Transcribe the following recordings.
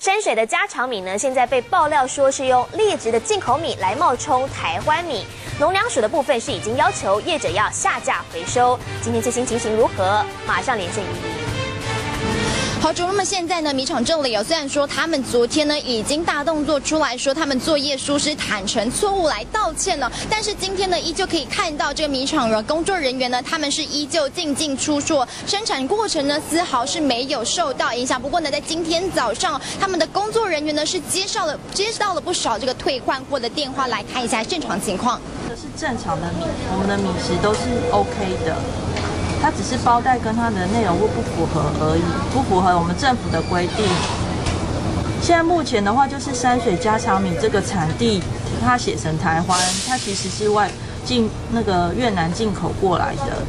山水的家常米呢，现在被爆料说是用劣质的进口米来冒充台湾米。农粮署的部分是已经要求业者要下架回收。今天最新情形如何？马上连线于。好，主那么现在呢，米厂这里哦虽然说他们昨天呢已经大动作出来说他们作业疏失坦诚错误来道歉了，但是今天呢依旧可以看到这个米厂的工作人员呢，他们是依旧进进出出，生产过程呢丝毫是没有受到影响。不过呢，在今天早上，他们的工作人员呢是接上了接到了不少这个退换货的电话，来看一下现场情况。这是正常的米，我们的米食都是 OK 的。它只是包袋跟它的内容物不符合而已，不符合我们政府的规定。现在目前的话，就是山水家常米这个产地，它写成台湾，它其实是外进那个越南进口过来的，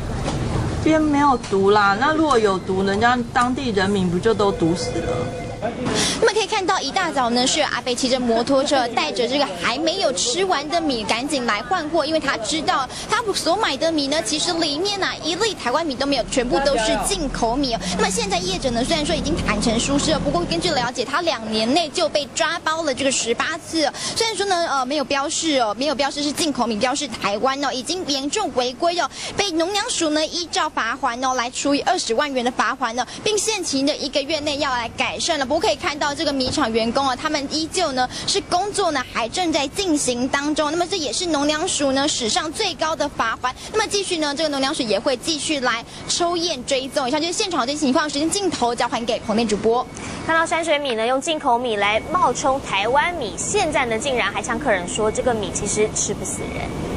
边没有毒啦。那如果有毒，人家当地人民不就都毒死了？那么可以看到，一大早呢是阿贝骑着摩托车，带着这个还没有吃完的米，赶紧来换货，因为他知道他所买的米呢，其实里面呢一粒台湾米都没有，全部都是进口米。那么现在业者呢，虽然说已经坦诚疏失了，不过根据了解，他两年内就被抓包了这个十八次。虽然说呢，呃，没有标示哦，没有标示是进口米，标示台湾哦，已经严重违规哦，被农粮署呢依照罚款哦来处以二十万元的罚款呢，并限期的一个月内要来改善了。我可以看到这个米厂员工啊，他们依旧呢是工作呢还正在进行当中。那么这也是农粮署呢史上最高的罚款。那么继续呢，这个农粮署也会继续来抽验追踪。以上就是现场的情况，时间镜头交还给彭内主播。看到山水米呢用进口米来冒充台湾米，现在呢竟然还向客人说这个米其实吃不死人。